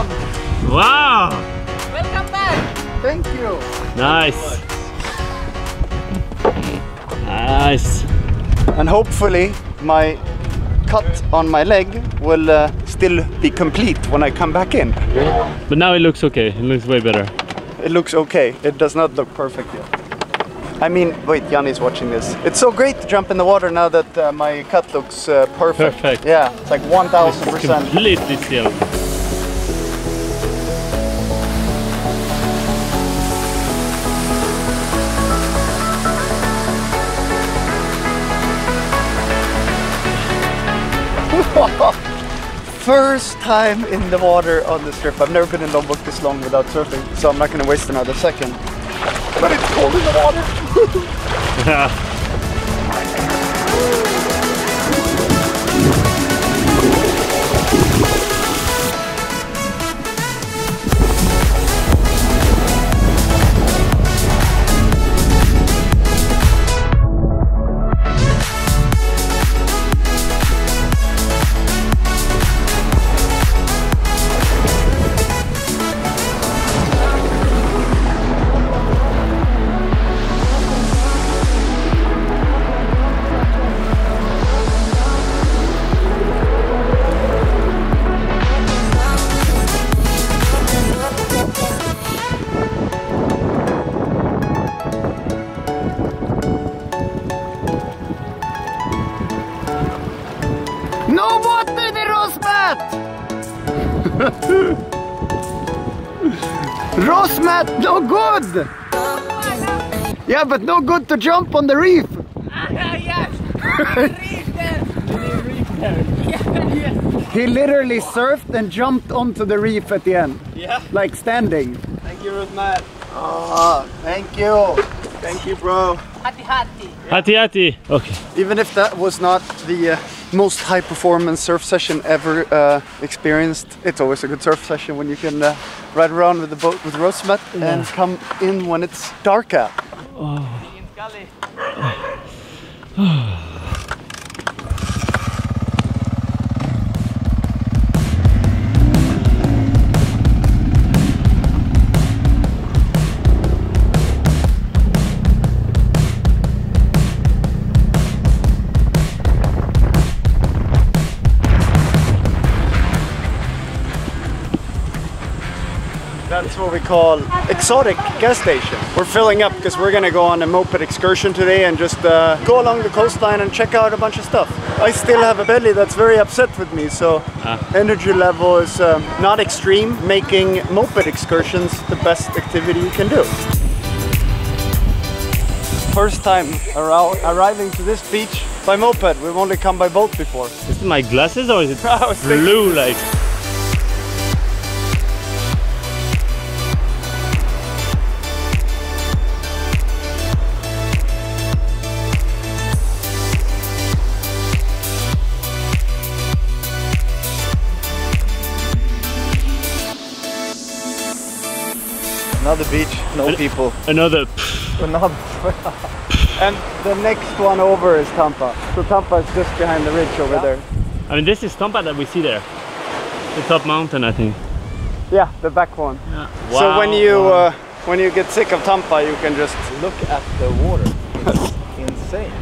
Welcome. Wow! Welcome back. Thank you. Nice. Nice. And hopefully my cut on my leg will uh, still be complete when I come back in. But now it looks okay. It looks way better. It looks okay. It does not look perfect yet. I mean, wait, Janni's watching this. It's so great to jump in the water now that uh, my cut looks uh, perfect. Perfect. Yeah, it's like 1000%. Completely still. First time in the water on this trip. I've never been in Lombok this long without surfing, so I'm not gonna waste another second. But it's cold in the water. No Yeah, but no good to jump on the reef. yes. Reef there. He literally surfed and jumped onto the reef at the end. Yeah. Like standing. Thank you, Rosmat. Oh, thank you. Thank you, bro. Hati hati. Hati hati. Okay. Even if that was not the uh, most high performance surf session ever uh, experienced, it's always a good surf session when you can uh, ride around with the boat with Rosmet and come in when it's dark out. In That's what we call exotic gas station. We're filling up because we're gonna go on a moped excursion today and just uh, go along the coastline and check out a bunch of stuff. I still have a belly that's very upset with me, so energy level is um, not extreme, making moped excursions the best activity you can do. First time arriving to this beach by moped. We've only come by boat before. Is it my glasses or is it blue like? Another beach, no people. Another. Another. and the next one over is Tampah. So Tampah is just behind the ridge over there. I mean, this is Tampah that we see there. The top mountain, I think. Yeah, the back one. Yeah. Wow. so when you wow. uh, when you get sick of Tampah, you can just Look at the water. It's insane.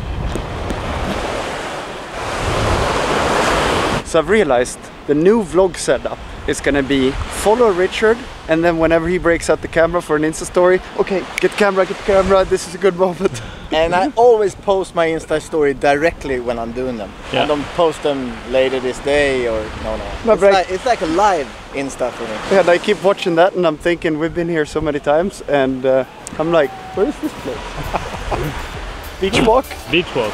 So I've realized the new vlog setup is gonna be follow Rickard and then whenever he breaks out the camera for an Insta story, okay, get camera, get camera, this is a good moment. And I always post my Insta story directly when I'm doing them. Yeah. I don't post them later this day or no, no. No, it's, like, it's like a live Insta for me. and I keep watching that and I'm thinking we've been here so many times and uh, I'm like, where is this place? Beach walk? Beach walk.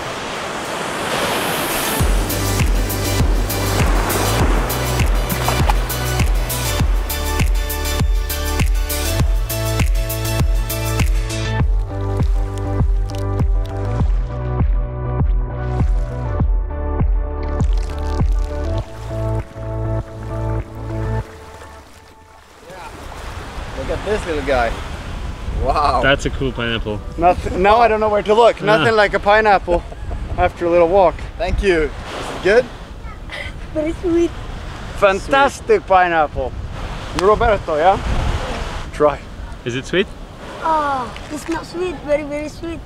That's a cool pineapple. Nothing, now I don't know where to look. Nothing like a pineapple after a little walk. Thank you. Is it good? Very sweet. Fantastic pineapple. Roberto, yeah? Try. Is it sweet? Oh, it's not sweet, very, very sweet.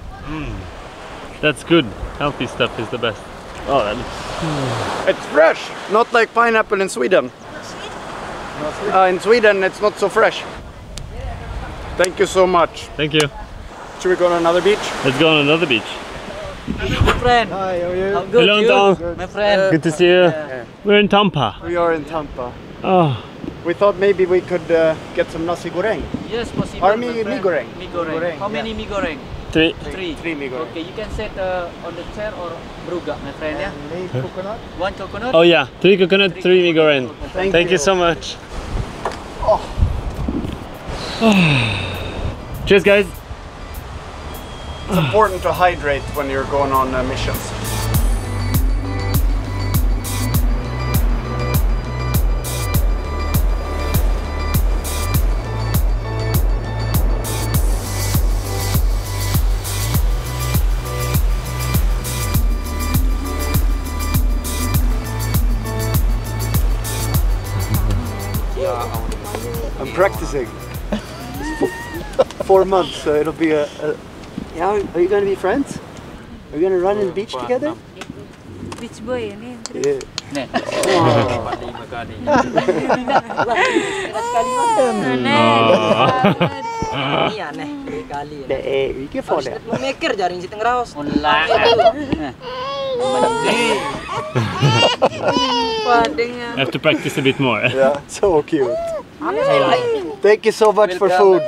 That's good. Healthy stuff is the best. Oh, that looks It's fresh, not like pineapple in Sweden. Not sweet? Uh, in Sweden, it's not so fresh. Thank you so much. Thank you. Should we go to another beach? Let's go on another beach. My friend. Hi, how are you? How good Hello, you? Anton. My friend. Good to see you. We're in Tampah. We are in Tampah. Oh, We thought maybe we could uh, get some nasi goreng. Yes, possible. Or mi- friend. mi goreng. Mi goreng. Goreng, How many mi goreng? three. Three. Three mi goreng. Okay, you can set uh, on the chair or bruga, my friend. Yeah. Need coconut? One coconut. Oh yeah, three coconut, three mi goreng. Thank, Thank you so much. Cheers, guys. It's important to hydrate when you're going on uh, missions. I'm practicing. It's four, four months, so it'll be a, a yeah, are you gonna be friends? Are you gonna run in the beach together? Beach boy ini. Yeah. Nih. Lima kali. Iya aneh tiga kali. Eh, vilken farlig. Mau mikir jaring si tengraos. Online. Padingnya. I have to practice a bit more. Yeah, so cute. Aneh saya lain. Thank you so much for food.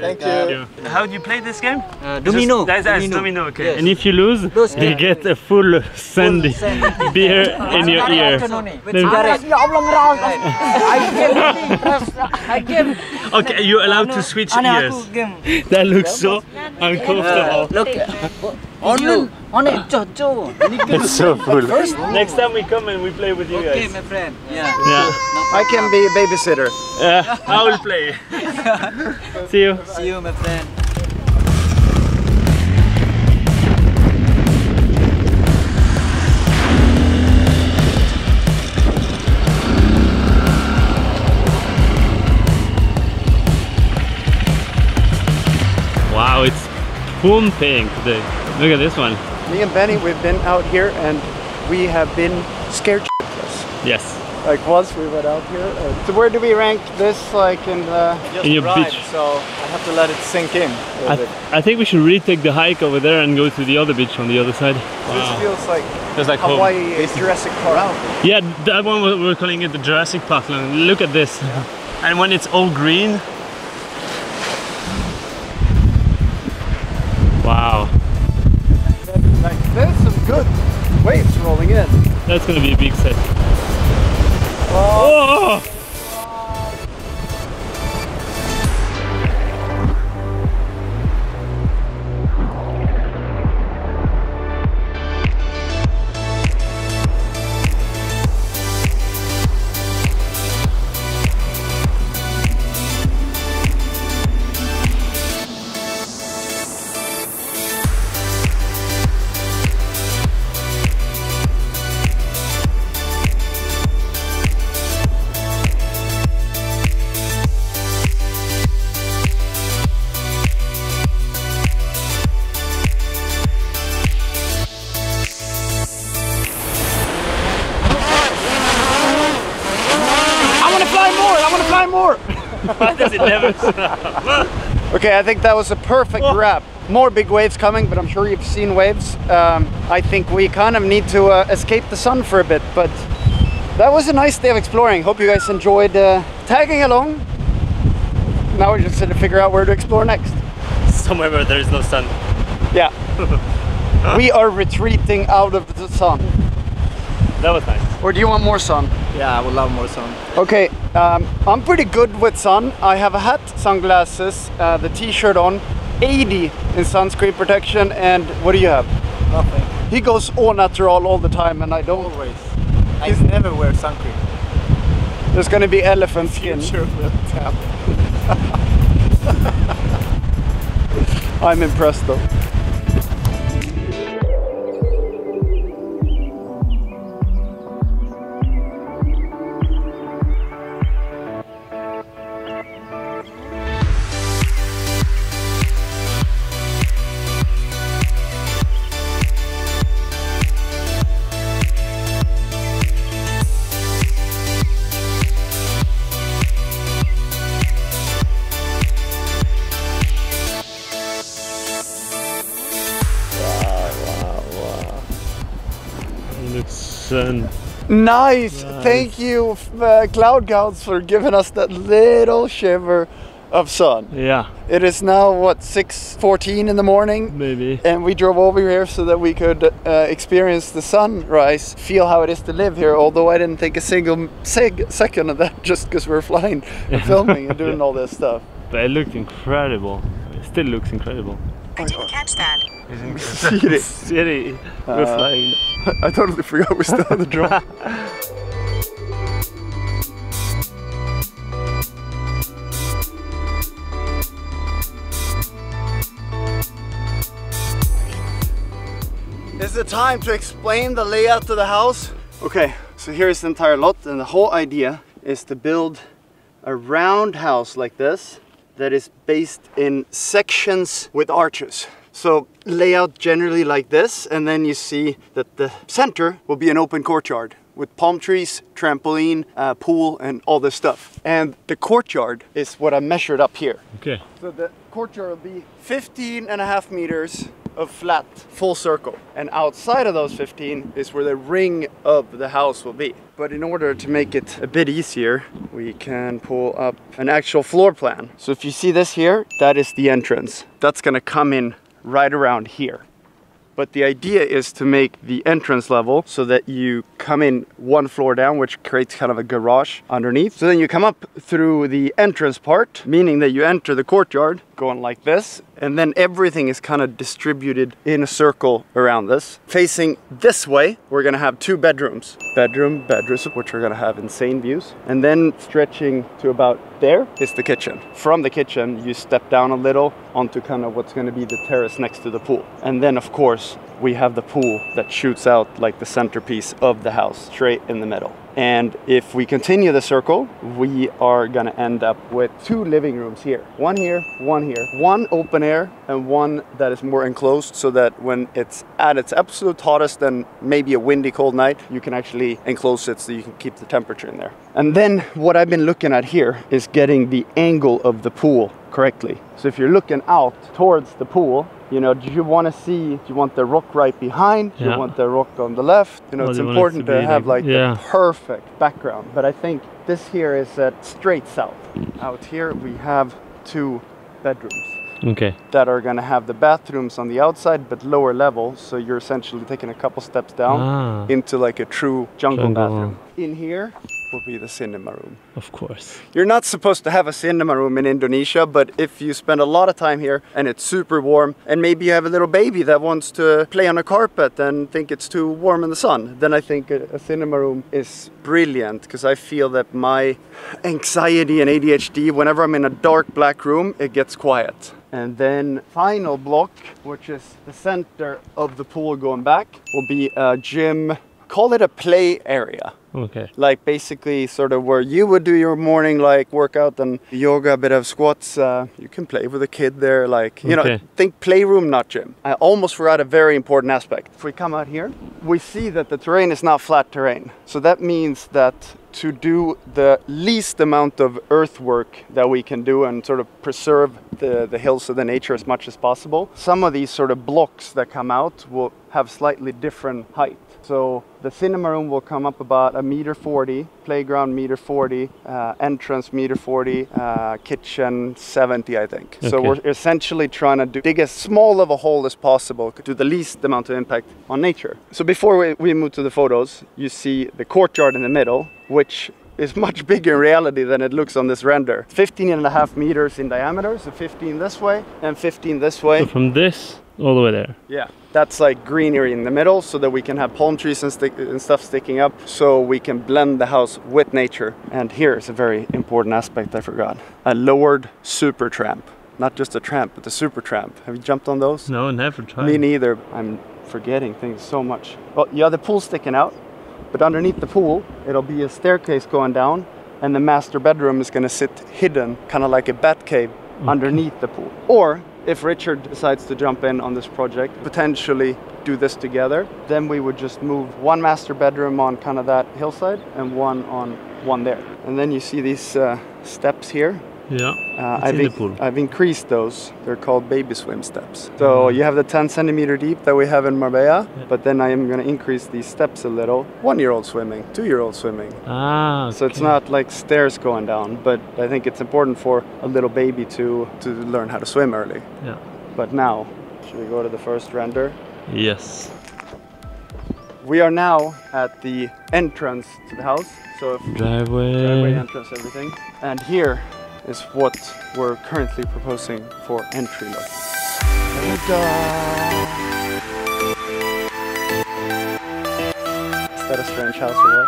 Thank you. How do you play this game? Uh, domino. That's, that's domino. okay. Yes. And if you lose, you get a full sandy beer in your ear. Then- Ya Allah ngeraos. I game I game. Okay, you're allowed to switch ears. That looks so uncomfortable. Look. Onu. One coco. It's so full. Next time we come and we play with you Okay, guys. my friend. Yeah. Yeah, I can be a babysitter. yeah, I will play. See you. See you, my friend. Pumping today. Look at this one. Me and Benny, we've been out here and we have been scared shitless. Yes. Like once we went out here. And so where do we rank this? Like in the In your beach. so I have to let it sink in. a I, bit. I think we should retake the hike over there and go to the other beach on the other side. Wow. This feels like Just like home. Hawaii uh, Jurassic Park. Yeah, that one we- we're calling it the Jurassic Park. Look at this. And when it's all green. Rolling in. that's gonna be a big set. Oh! I Okay, I think that was a perfect wrap. More big waves coming, but I'm sure you've seen waves. Um, I think we kind of need to uh, escape the sun for a bit, but that was a nice day of exploring. Hope you guys enjoyed uh, tagging along. Now we just have to figure out where to explore next. Somewhere where there is no sun. Yeah. we are retreating out of the sun. That was nice. Or do you want more sun? Yeah, I would love more sun. Okay, um, I'm pretty good with sun. I have a hat, sunglasses, uh, the t-shirt on, 80 in sunscreen protection, and what do you have? Nothing. He goes all natural all the time, and I don't. Always. I never wear sunscreen. There's gonna be elephant skin. Future will tell. I'm impressed though. Nice. Thank you, uh, Cloud Gouts, for giving us that little shiver of sun. yeah, It is now what 6:14 in the morning. maybe. And we drove over here so that we could uh, experience the sunrise, feel how it is to live here. Although I didn't take a single seg- second of that just because we're flying and filming and doing all this stuff. But it looked incredible. It still looks incredible. I didn't catch that. See it? City, we're Uh, flying. I totally forgot we're still on the drone. Is it time to explain the layout of the house? Okay, so here's the entire lot, and the whole idea is to build a round house like this that is based in sections with arches. So layout generally like this, and then you see that the center will be an open courtyard with palm trees, trampoline, uh, pool, and all this stuff. And the courtyard is what I measured up here. Okay. So the courtyard will be 15 and a half meters of flat, full circle. And outside of those 15 is where the ring of the house will be. But in order to make it a bit easier, we can pull up an actual floor plan. So if you see this here, that is the entrance. That's gonna come in right around here. But the idea is to make the entrance level so that you come in one floor down, which creates kind of a garage underneath. So then you come up through the entrance part, meaning that you enter the courtyard going like this, and then everything is kind of distributed in a circle around this. Facing this way, we're gonna have two bedrooms. Bedroom, bedroom, which are gonna have insane views. And then stretching to about there is the kitchen. From the kitchen, you step down a little onto kind of what's gonna be the terrace next to the pool. And then of course, we have the pool that shoots out like the centerpiece of the house, straight in the middle. And if we continue the circle, we are gonna end up with two living rooms here. One here, one here. One open air and one that is more enclosed so that when it's at its absolute hottest and maybe a windy cold night, you can actually enclose it so you can keep the temperature in there. And then what I've been looking at here is getting the angle of the pool correctly. So if you're looking out towards the pool, you know, do you want to see, do you want the rock right behind? Do Yeah. you want the rock on the left? You know, Or it's want it important to to, have like- like yeah. the perfect background. But I think this here is at straight south. Out here we have two bedrooms Okay. that are going to have the bathrooms on the outside but lower level. So you're essentially taking a couple steps down Ah, into like a true jungle, Jungle. bathroom. In here will be the cinema room. of course. You're not supposed to have a cinema room in Indonesia, but if you spend a lot of time here and it's super warm, and maybe you have a little baby that wants to play on a carpet and think it's too warm in the sun, then I think a, a cinema room is brilliant because I feel that my anxiety and ADHD, whenever I'm in a dark black room, it gets quiet. And then final block, which is the center of the pool going back, will be a gym. Call it a play area. Okay. like basically sort of where you would do your morning like workout and yoga a bit of squats uh, you can play with a kid there like you know think playroom not gym. I almost forgot a very important aspect. If we come out here we see that the terrain is not flat terrain. So that means that to do the least amount of earthwork that we can do and sort of preserve the, the hills of the nature as much as possible some of these sort of blocks that come out will have slightly different height so the cinema room will come up about a meter 40, playground meter 40, uh, entrance meter 40, uh, kitchen 70, I think. So we're essentially trying to do, dig as small of a hole as possible to the least amount of impact on nature. So before we, we move to the photos, you see the courtyard in the middle, which is much bigger in reality than it looks on this render. 15 and a half meters in diameter, so 15 this way and 15 this way. So from this all the way there. Yeah, that's like greenery in the middle so that we can have palm trees and, stick, and stuff sticking up so we can blend the house with nature. And here's a very important aspect I forgot. A lowered super tramp. Not just a tramp, but the super tramp. Have you jumped on those? No, never tried. Me neither. I'm forgetting things so much. Well, yeah, the pool sticking out, but underneath the pool, it'll be a staircase going down, and the master bedroom is going to sit hidden, kind of like a bat cave, underneath the pool. Or if Rickard decides to jump in on this project, potentially do this together, then we would just move one master bedroom on kind of that hillside and one on one there. And then you see these uh, steps here Yeah. Uh, I've, in. I've increased those. They're called baby swim steps. So you have the 10 centimeter deep that we have in Marbella, but then I am going to increase these steps a little. One year old swimming, two year old swimming. Ah. So it's not like stairs going down, but I think it's important for a little baby to, to learn how to swim early. Yeah. But now, should we go to the first render? Yes. We are now at the entrance to the house. So if driveway Driveway. entrance, everything. And here is what we're currently proposing for entry look. Is that a strange house or what?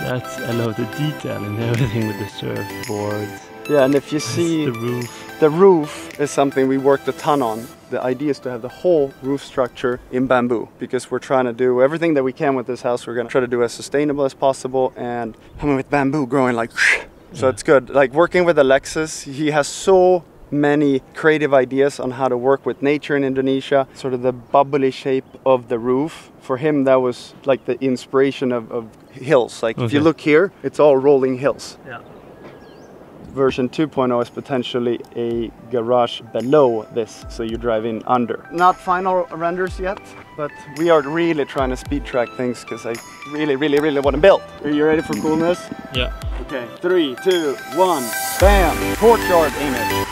That's I love the detail and everything with the surfboards. Yeah, and if you see the roof. the roof is something we worked a ton on. The idea is to have the whole roof structure in bamboo because we're trying to do everything that we can with this house. We're gonna try to do as sustainable as possible and I mean with bamboo growing like so it's good. Like working with Alexis, he has so many creative ideas on how to work with nature in Indonesia. Sort of the bubbly shape of the roof. For him, that was like the inspiration of, of hills. Like if you look here, it's all rolling hills Yeah. Version 2.0 is potentially a garage below this, so you drive in under. Not final renders yet, but we are really trying to speed track things because I really, really, really want to build. Are you ready for coolness? Yeah. Okay, three, two, one, bam! Courtyard image.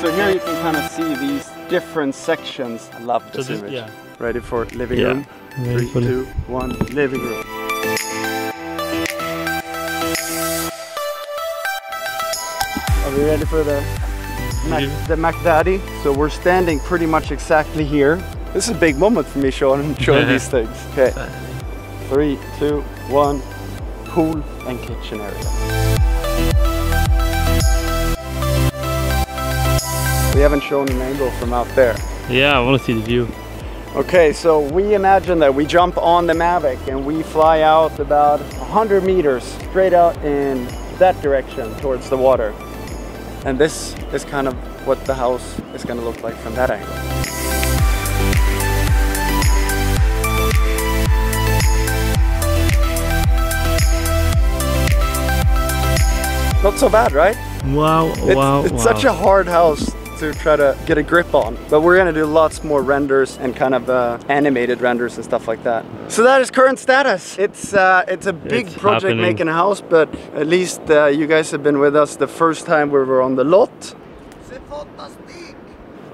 So here you can kind of see these different sections. I love So this this, image. yeah. Ready for living Yeah. room? Ready Three, for li- two, one, living room. Are we ready for the Mac, the Mac Daddy? So we're standing pretty much exactly here. This is a big moment for me showing showing these things. Okay, three, two, one. Pool and kitchen area. We haven't shown an angle from out there. Yeah, I want to see the view. Okay, so we imagine that we jump on the Mavic and we fly out about 100 meters straight out in that direction towards the water. And this is kind of what the house is going to look like from that angle. Not so bad, right? Wow, It's, wow, it's wow. such a hard house to try to get a grip on. But we're gonna do lots more renders and kind of uh, animated renders and stuff like that. So that is current status. It's uh, it's a big It's project happening. making a house, but at least uh, you guys have been with us the first time we were on the lot.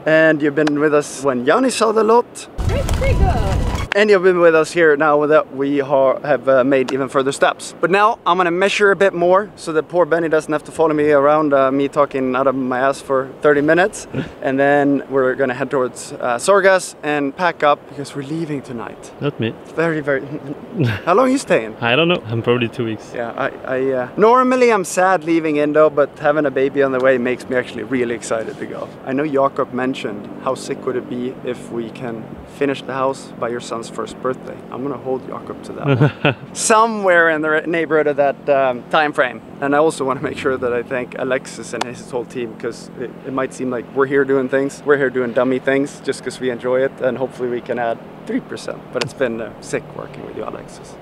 And you've been with us when Janni saw the lot. And you've been with us here now that we ha- have uh, made even further steps. But now I'm gonna measure a bit more so that poor Benny doesn't have to follow me around uh, me talking out of my ass for 30 minutes. and then we're gonna head towards uh, Sorgas and pack up because we're leaving tonight. Not me. Very, very. How long are you staying? I don't know. I'm probably two weeks. Yeah, I, I uh, normally I'm sad leaving Indo, but having a baby on the way makes me actually really excited to go. I know Jakob mentioned how sick would it be if we can finish the house by your son's first birthday. I'm gonna hold Jakob to that. Somewhere in the neighborhood of that um, time frame. And I also want to make sure that I thank Alexis and his whole team because it, it might seem like we're here doing things, we're here doing dummy things just because we enjoy it, and hopefully we can add 3%. But it's been uh, sick working with you, Alexis.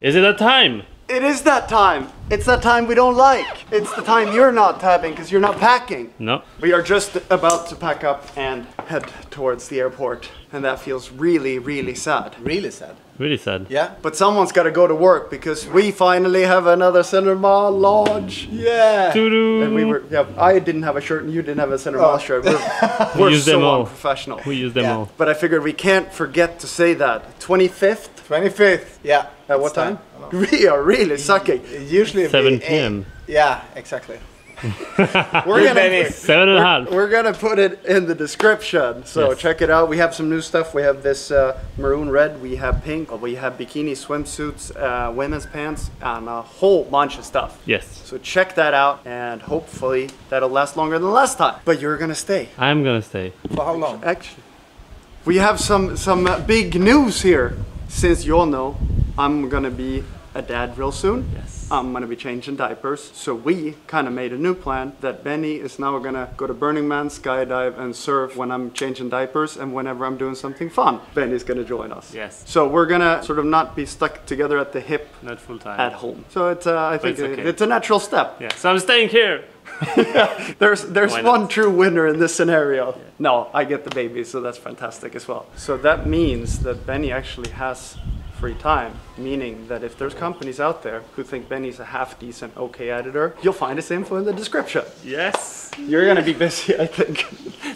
Is it that time? It is that time. It's that time we don't like. It's the time you're not tabbing because you're not packing. No. We are just about to pack up and head towards the airport, and that feels really, really sad. Really sad. Really sad. Yeah. But someone's got to go to work because we finally have another c'est normal lodge. Yeah. Doo-doo. And we were, yeah, I didn't have a shirt and you didn't have a c'est normal oh. shirt. We're, we're used so them all. unprofessional. We use them Yeah. all. But I figured we can't forget to say that. 25th? 25th. Yeah. At what It's time? We are really sucking. Usually 7 be p.m. Yeah, exactly. We're gonna, Seven and a half. We're gonna put it in the description, so Yes. check it out. We have some new stuff. We have this uh, maroon red, we have pink, we have bikini swimsuits, uh, women's pants, and a whole bunch of stuff. Yes. So check that out, and hopefully that'll last longer than last time. But you're gonna stay, I'm gonna stay. For how long? actually. We have some some uh, big news here. Since you all know, I'm gonna be a dad real soon. Yes. I'm gonna be changing diapers. So we kind of made a new plan that Benny is now gonna go to Burning Man, skydive, and surf when I'm changing diapers and whenever I'm doing something fun. Benny's gonna join us. Yes. So we're gonna sort of not be stuck together at the hip Not full time. at home. So it's uh, I think it's okay. it's a natural step. Yeah. So I'm staying here. There's there's one true winner in this scenario. No, I get the baby, so that's fantastic as well. So that means that Benny actually has free time, meaning that if there's companies out there who think Benny's a half decent okay editor, you'll find his info in the description. Yes. You're gonna be busy, I think.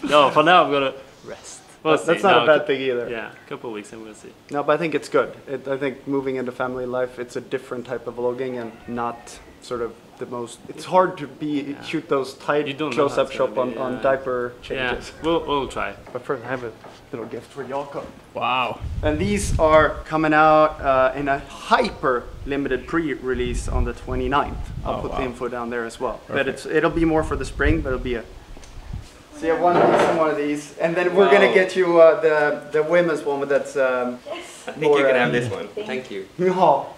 No, for now I'm gonna rest. We'll That's see. not No, a bad thing either. Yeah, a couple of weeks and we'll see. No, but I think it's good. It, I think moving into family life, it's a different type of vlogging and not sort of the most. It's hard to be shoot those tight close-up how it's shot gonna on, be, on yeah. diaper Yeah, changes. we'll, we'll try. But first, I have a little gift for Jakob. Wow. And these are coming out uh, in a hyper limited pre-release on the 29th. I'll Oh, put wow. the info down there as well. But it's it'll be more for the spring, but it'll be a. So you have one of these and one of these, and then we're gonna get you uh, the the women's one, but that's um. I think you can have this one. Thank you. Oh,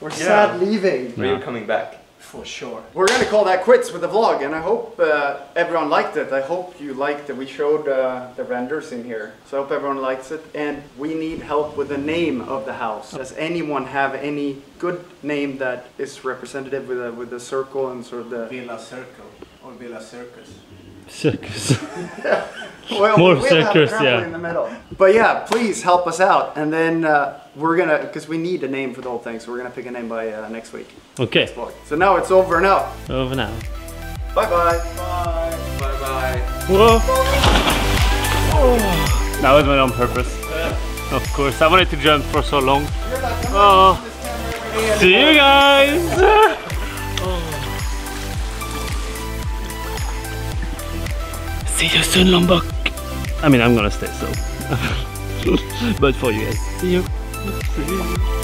we're sad leaving. Are you coming back? For sure. We're gonna call that quits with the vlog, and I hope uh, everyone liked it. I hope you liked that we showed uh, the renders in here. So I hope everyone likes it. And we need help with the name of the house. Does anyone have any good name that is representative with a with the circle and sort of the Villa Circle or Villa Circus. Circus. well, More we'll have circus, yeah. in the middle. But yeah, please help us out, and then uh, we're gonna because we need a name for the whole thing. So we're gonna pick a name by uh, next week. Okay, vlog. So now it's over and out. over now. Bye bye. Bye bye. bye. Whoa. That was on purpose. Of course, I wanted to jump for so long. Oh. See you guys! See you soon, Lombok. I mean, I'm gonna stay so. but for you guys. See you. See you.